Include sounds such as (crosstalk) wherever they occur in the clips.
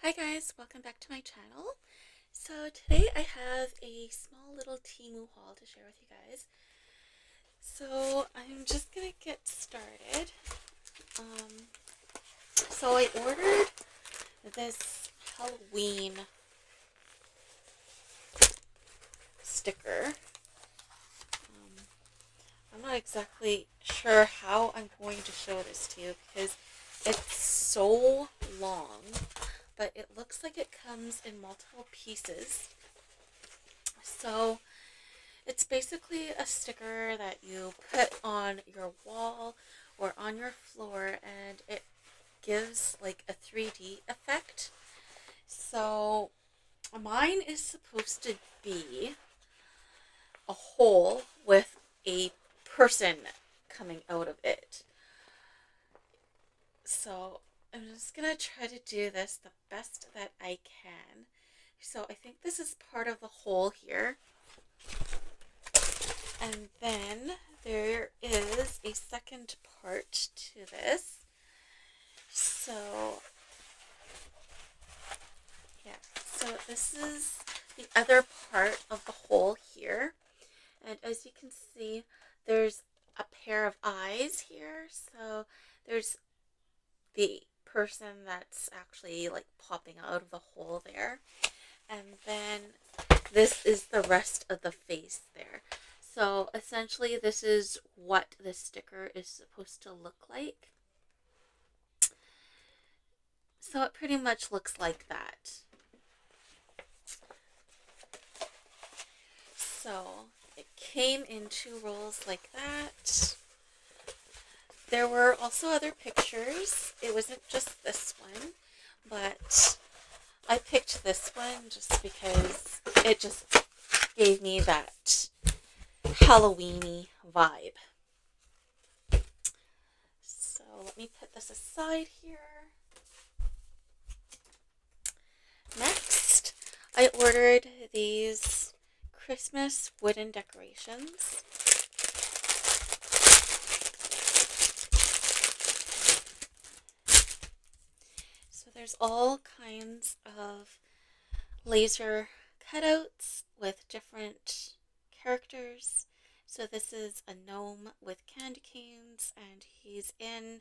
Hi guys, welcome back to my channel. So today I have a small little Temu haul to share with you guys. So I'm just gonna get started. Um, so I ordered this Halloween sticker. Um, I'm not exactly sure how I'm going to show this to you because it's so long but it looks like it comes in multiple pieces. So it's basically a sticker that you put on your wall or on your floor and it gives like a 3D effect. So mine is supposed to be a hole with a person coming out of it. So I'm just going to try to do this the best that I can. So I think this is part of the hole here. And then there is a second part to this. So, yeah, so this is the other part of the hole here. And as you can see, there's a pair of eyes here. So there's the person that's actually like popping out of the hole there. And then this is the rest of the face there. So essentially this is what the sticker is supposed to look like. So it pretty much looks like that. So it came in two rolls like that. There were also other pictures. It wasn't just this one, but I picked this one just because it just gave me that Halloweeny vibe. So let me put this aside here. Next, I ordered these Christmas wooden decorations. There's all kinds of laser cutouts with different characters. So this is a gnome with candy canes and he's in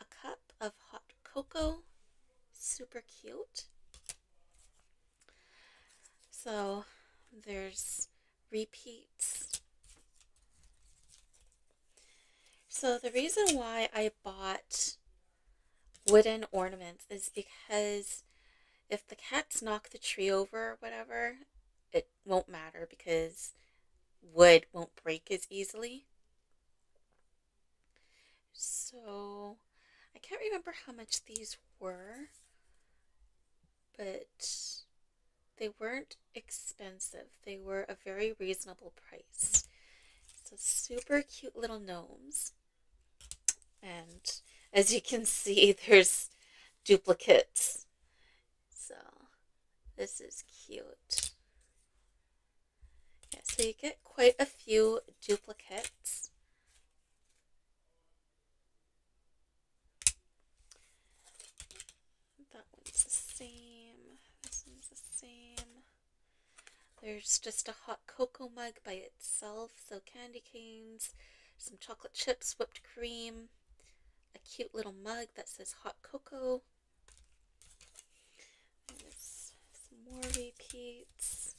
a cup of hot cocoa. Super cute. So there's repeats. So the reason why I bought wooden ornaments is because if the cats knock the tree over or whatever, it won't matter because wood won't break as easily. So I can't remember how much these were, but they weren't expensive. They were a very reasonable price. So super cute little gnomes. And as you can see, (laughs) there's duplicates. So this is cute. Yeah, so you get quite a few duplicates. That one's the same. This one's the same. There's just a hot cocoa mug by itself. So candy canes, some chocolate chips, whipped cream, a cute little mug that says hot cocoa. There's some more repeats.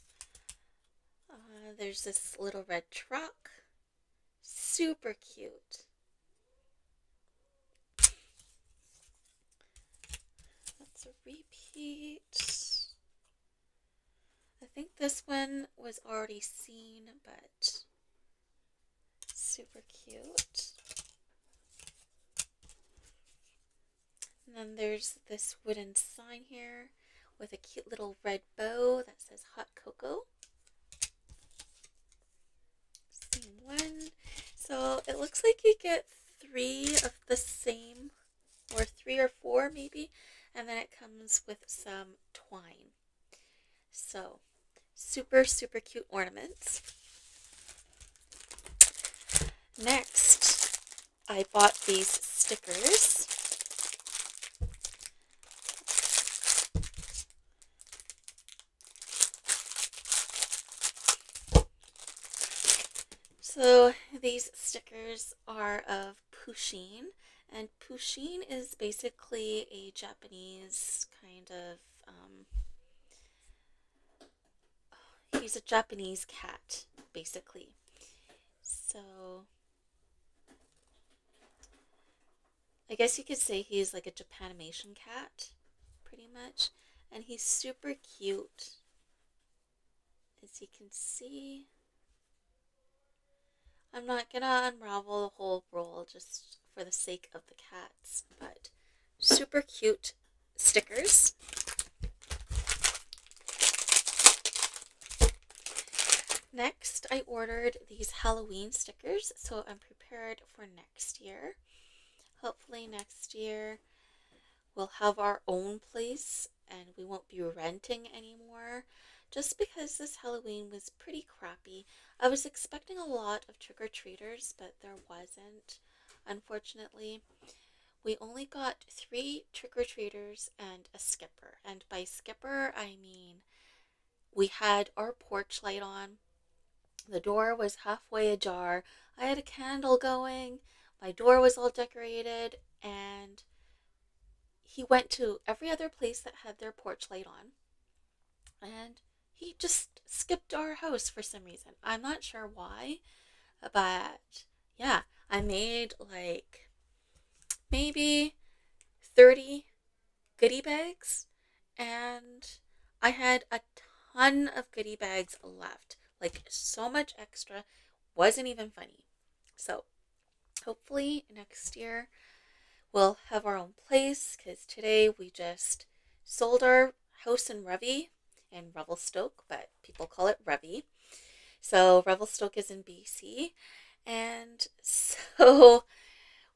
Uh, there's this little red truck. Super cute. That's a repeat. I think this one was already seen, but super cute. And then there's this wooden sign here with a cute little red bow that says hot cocoa. Same one. So it looks like you get three of the same, or three or four maybe, and then it comes with some twine. So super, super cute ornaments. Next, I bought these stickers. So these stickers are of Pusheen, and Pusheen is basically a Japanese kind of um, he's a Japanese cat, basically. So I guess you could say he's like a Japanimation cat, pretty much. And he's super cute. As you can see. I'm not gonna unravel the whole roll just for the sake of the cats, but super cute stickers. Next, I ordered these Halloween stickers, so I'm prepared for next year. Hopefully, next year we'll have our own place and we won't be renting anymore. Just because this Halloween was pretty crappy. I was expecting a lot of trick or treaters, but there wasn't, unfortunately. We only got three trick or treaters and a skipper. And by skipper, I mean we had our porch light on the door was halfway ajar. I had a candle going. My door was all decorated. And he went to every other place that had their porch light on. And he just skipped our house for some reason. I'm not sure why. But yeah, I made like maybe 30 goodie bags. And I had a ton of goodie bags left like so much extra wasn't even funny so hopefully next year we'll have our own place because today we just sold our house in Revie in Revelstoke, but people call it Revie. So Revelstoke is in BC, and (laughs) so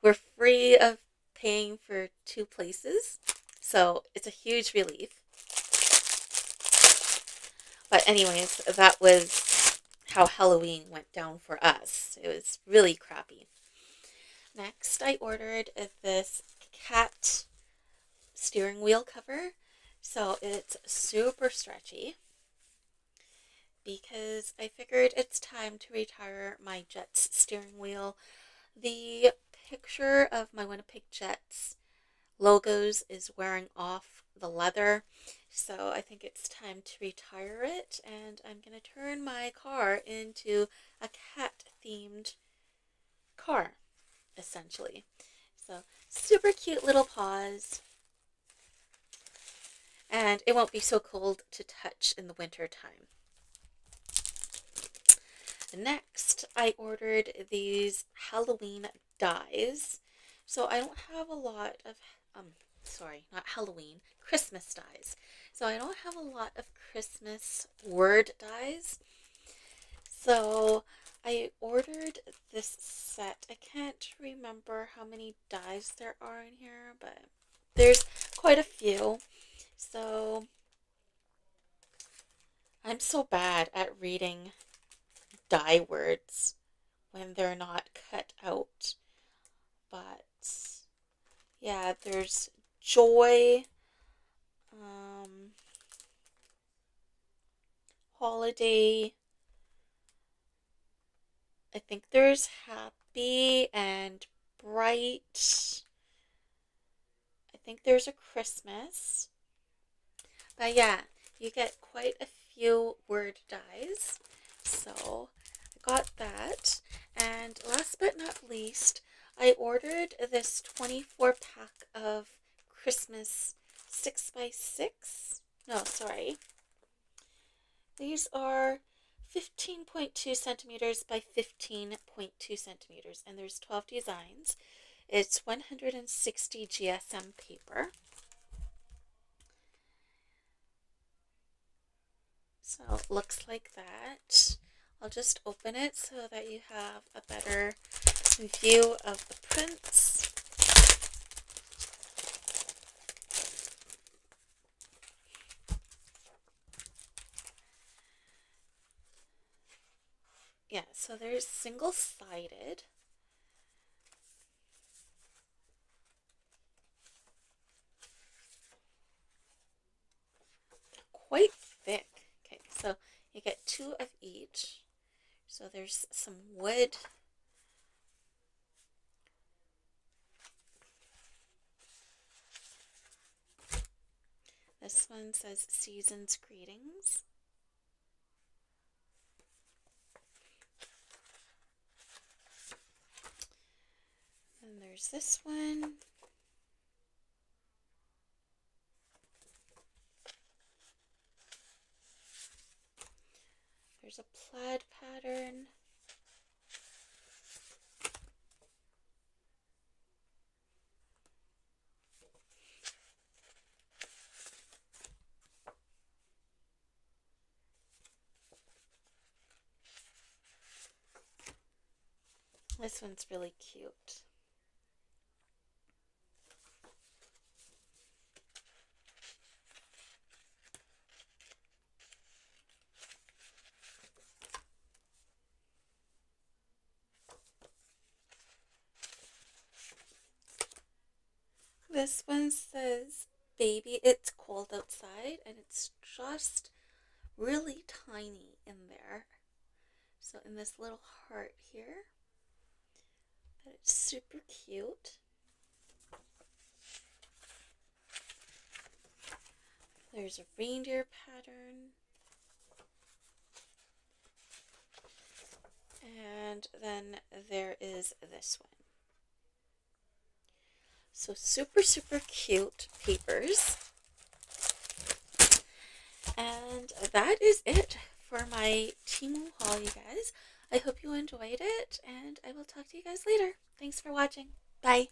we're free of paying for two places. So it's a huge relief. But anyways, that was how Halloween went down for us. It was really crappy. Next, I ordered this cat steering wheel cover. So it's super stretchy because I figured it's time to retire my Jets steering wheel. The picture of my Winnipeg Jets logos is wearing off the leather so I think it's time to retire it and I'm going to turn my car into a cat themed car essentially. So super cute little paws and it won't be so cold to touch in the winter time. Next, I ordered these Halloween dies. So I don't have a lot of, um, sorry, not Halloween, Christmas dies. So I don't have a lot of Christmas word dies. So I ordered this set. I can't remember how many dies there are in here, but there's quite a few. So I'm so bad at reading die words when they're not cut out. But yeah, there's joy, um, holiday. I think there's happy and bright. I think there's a Christmas. But yeah, you get quite a few word dies. So I got that. And last but not least, I ordered this 24 pack of Christmas six by six. No, sorry. These are 15.2 centimeters by 15.2 centimeters, and there's 12 designs. It's 160 GSM paper. So it looks like that. I'll just open it so that you have a better view of the prints. Yeah, so there's single-sided. Quite thick. Okay, so you get two of each. So there's some wood. This one says Season's Greetings. And there's this one. There's a plaid pattern. This one's really cute. This one says, Baby, it's cold outside, and it's just really tiny in there. So, in this little heart here, but it's super cute. There's a reindeer pattern. And then there is this one. So super, super cute papers. And that is it for my Temu haul, you guys. I hope you enjoyed it, and I will talk to you guys later. Thanks for watching. Bye.